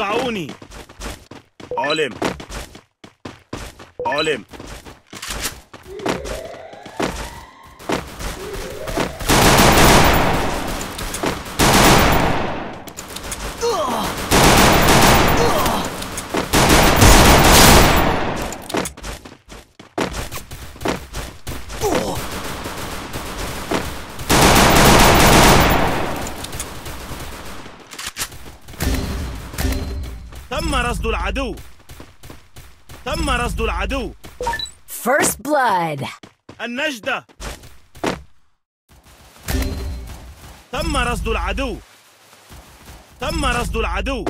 اتبعوني علم علم تم رصد العدو. تم رصد العدو. First blood. النجدة. تم رصد العدو. تم رصد العدو.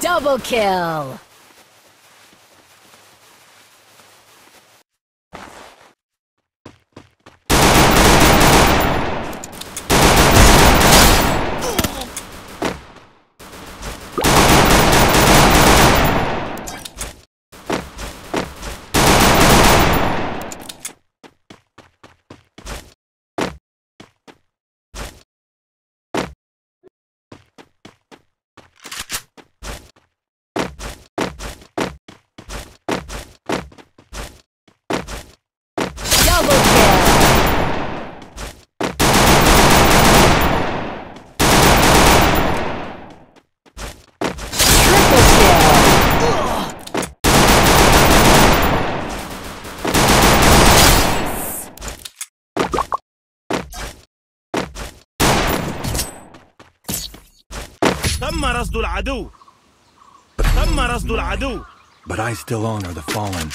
Double kill. تم رصد العدو تم رصد العدو But I still honor the fallen.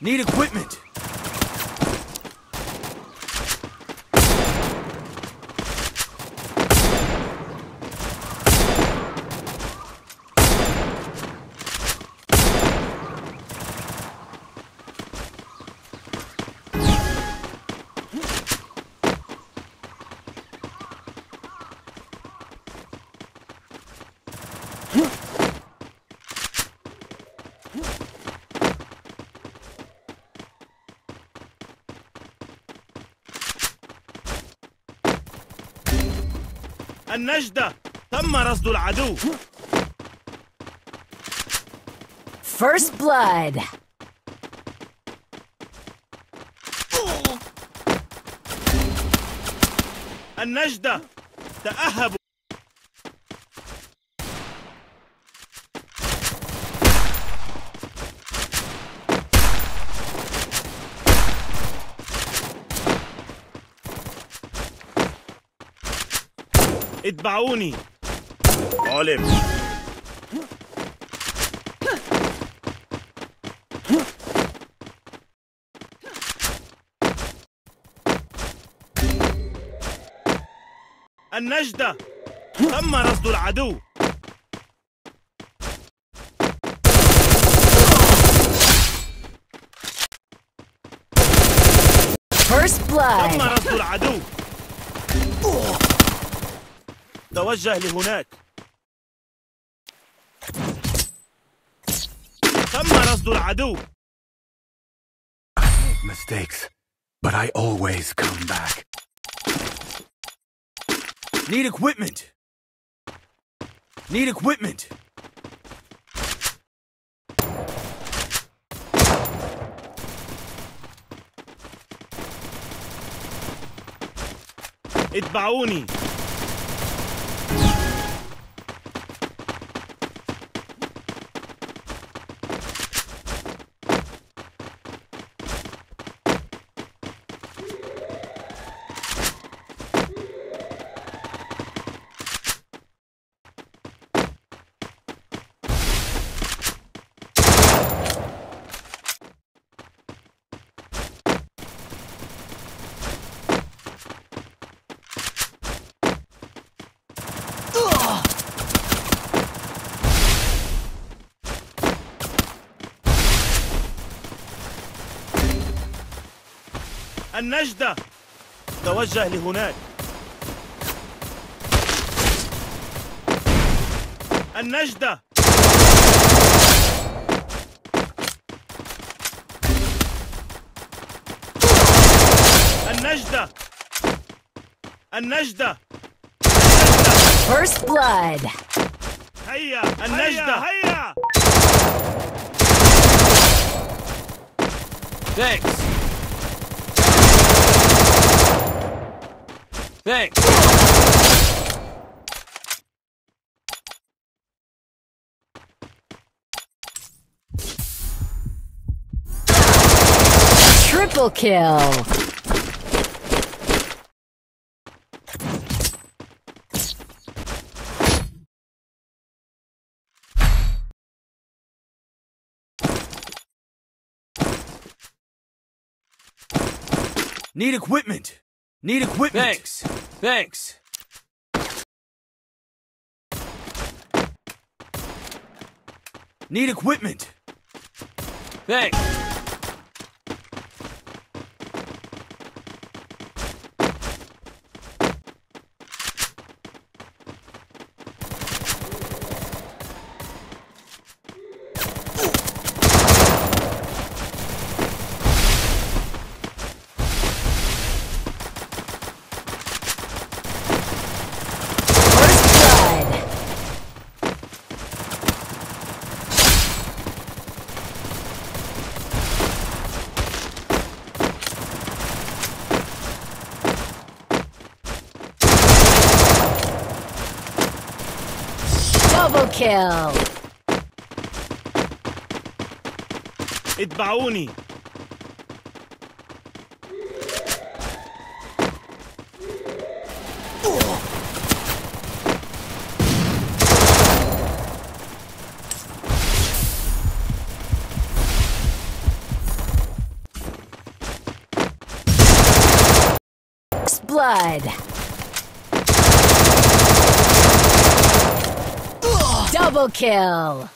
Need equipment النجدة. تم رصد العدو. First blood. النجدة. تأهبوا اتبعوني. علم النجدة تم رصد العدو. First تم blood. رصد العدو. توجه لهناك تم رصد العدو Mistakes. But I always come back. Need equipment. Need equipment. اتبعوني النجدة توجه لهناك. النجدة النجدة النجدة First blood. هيا النجدة هيا. Thanks. Thanks. Triple kill. Need equipment. Need equipment. Thanks. Thanks. Need equipment. Thanks. First blood. Double kill. اتبعوني First blood. Double kill.